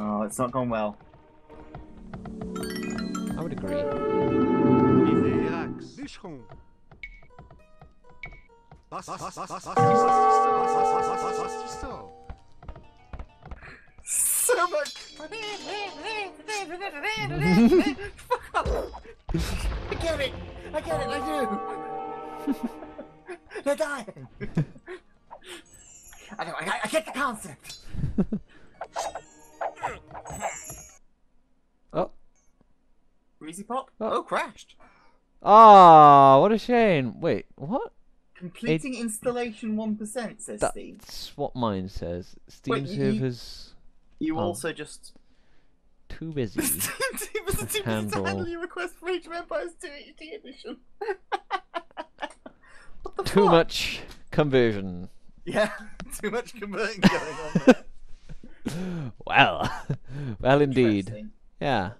Oh, it's not gone well. I would agree. So much. I get it. I get it. I do. They're dying. I know. I, I get the concept. Reezy pop. Oh. Oh, crashed. Ah, what a shame. Wait, what? Completing installation one percent says Steve. That's what mine says. Steam Wait, you- servers You oh. also just too busy. Too busy to Handle. handle your request for Age of Empires 2 HD edition. what the too fuck? much conversion. Yeah, too much converting going on there. Well, well indeed. Yeah,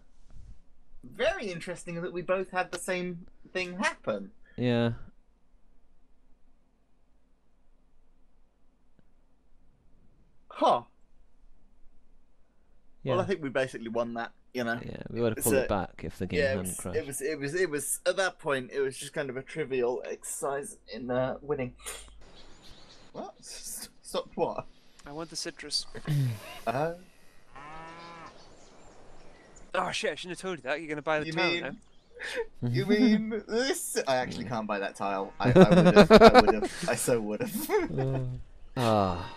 Very interesting that we both had the same thing happen. yeah. Huh. Yeah, Well, I think we basically won that. You know. yeah. We would have pulled So- it back if the game Yeah, hadn't was, crashed. it was. It was. It was. At that point, it was just kind of a trivial exercise in uh, winning. What? Stop what? I want the citrus. Uh, Oh shit! I shouldn't have told you that. You're gonna buy the You tile mean- now. you mean this? I actually can't buy that tile. I, I would have. I would have. I so would have. Ah.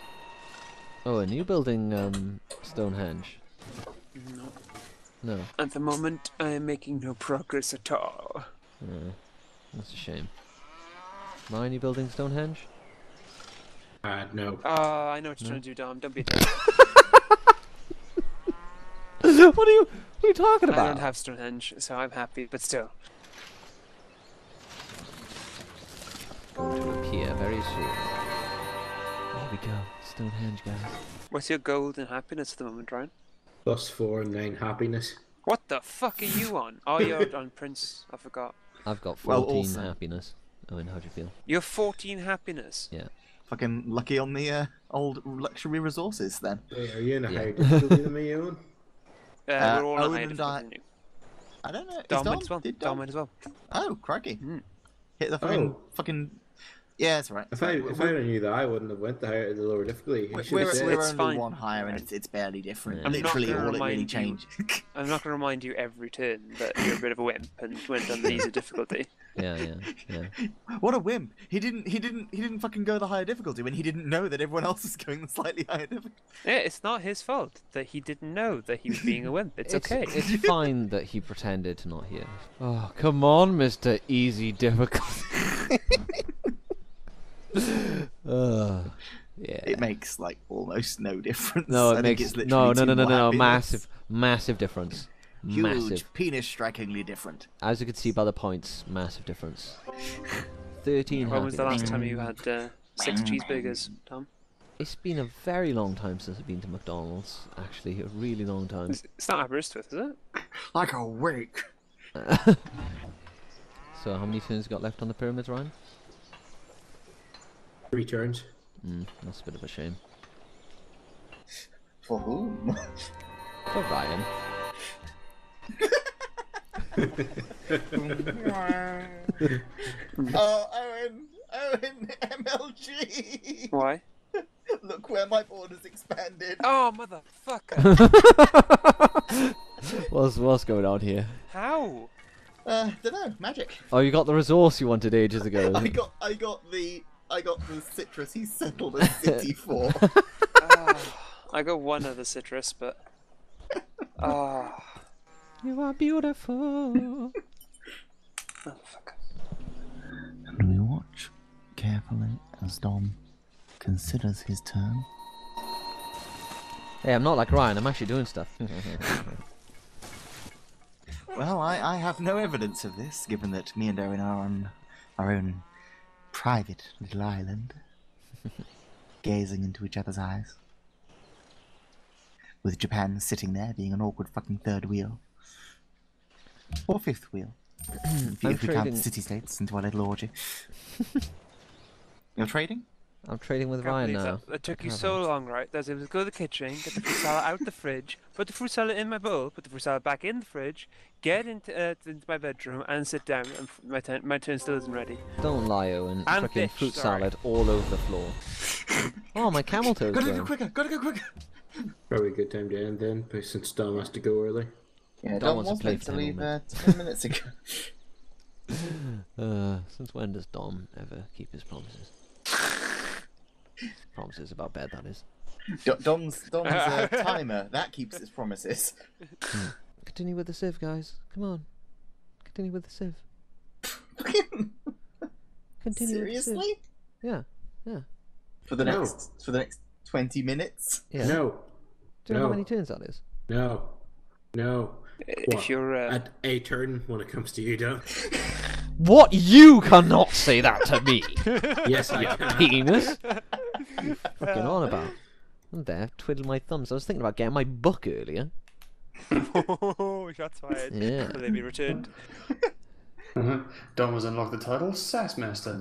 Oh, a new building, um, Stonehenge. No. No, At the moment, I am making no progress at all. no. That's a shame. Why are you building Stonehenge? Uh, no. Oh, I know what you're No. trying to do, Dom. Don't be a dick. what are you? What are you talking about? I don't have Stonehenge, so I'm happy. But still, Going to appear very soon. There we go. Stonehenge, guys. what's your gold and happiness at the moment, Ryan? Plus four and nine happiness. What the fuck are you on? Oh, you're on Prince. I forgot. I've got Well, 14 also- happiness. Owen, how do you feel? You're 14 happiness. Yeah. Fucking lucky on the uh, old luxury resources then. Wait, are you in a Yeah. higher difficulty than me, Owen? Uh, Uh, we're all Owen high and I- I don't know. Is Dom Dom, as well. Did Dom Dom? as well. Oh, crikey. Mm. Hit the fucking Oh. fucking. Yeah, it's right. If I if I knew that, I wouldn't have went the higher the lower difficulty. We're, should we're, we're It's only fine. one higher and it's, it's barely different. I'm Literally gonna all it really remind you. changed. I'm not going to remind you every turn that you're a bit of a wimp and went on the easy difficulty. Yeah, yeah, yeah. what a wimp! He didn't. He didn't. He didn't fucking go the higher difficulty when he didn't know that everyone else was going the slightly higher difficulty. Yeah, it's not his fault that he didn't know that he was being a wimp. It's, okay. It's fine that he pretended to not hear. Oh, come on, Mr. Easy Difficulty. uh, yeah. It makes like almost no difference. no, I it think makes it's no, no, no, no, no, no, massive, massive difference. Huge Massive. penis, strikingly different. As you can see by the points, massive difference. Thirteen. When was the last time you had uh, six cheeseburgers, Tom? It's been a very long time since I've been to McDonald's. Actually, a really long time. It's, it's not Aberystwyth, is it? Like a week. so, how many turns got left on the pyramids, Ryan? Three turns. Mm, that's a bit of a shame. For whom? For Ryan. oh, Owen, Owen, MLG. Why? Look where my border's expanded. Oh, motherfucker! what's what's going on here? How? Uh, don't know, magic. Oh, you got the resource you wanted ages ago. I got, I got the, I got the citrus he settled a city for. I got one of the citrus, but. Ah, you are beautiful. motherfucker. And we watch carefully as Dom considers his turn. Hey, I'm not like Ryan. I'm actually doing stuff. Well, I, I have no evidence of this, given that me and Owen are on our own private little island, gazing into each other's eyes. With Japan sitting there being an awkward fucking third wheel. Or fifth wheel. if you, I'm if we count the city states into our little orgy. You're trading? I'm trading with Ryan now. that, that took you so long, right? There's able to go to the kitchen, get the fruit salad out the fridge, put the fruit salad in my bowl, put the fruit salad back in the fridge, get into uh, into my bedroom and sit down. And f- my turn, my turn still isn't ready. Don't lie, Owen. And Fucking fish, fruit sorry. salad all over the floor. oh, my camel toes Gotta go quicker. Gotta go quicker. Probably a good time to end then, since Dom has to go early. Yeah, Dom Dom wants to was play to leave more uh, ten minutes ago. Uh, since when does Dom ever keep his promises? promises about bed, that is. Do- Dom's Dom's uh, timer that keeps its promises. Continue with the Civ, guys. Come on. Continue with the Civ. Continue with the Civ. Seriously? Yeah, yeah. For the No. next for the next twenty minutes? Yeah. No, Do you know how many turns that is? no, no. I- What? If you're uh, At a turn when it comes to you, Dom. What? You cannot say that to me! Yes, I can. Penis! Fucking on about. I'm there, twiddling my thumbs. I was thinking about getting my book earlier. oh, shots fired. Yeah. Will they be returned? Dom has unlocked the title Sass Master.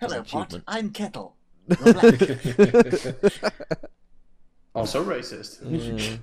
Hello, an Pot. I'm Kettle. You're black. also racist. Yeah.